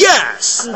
Yes!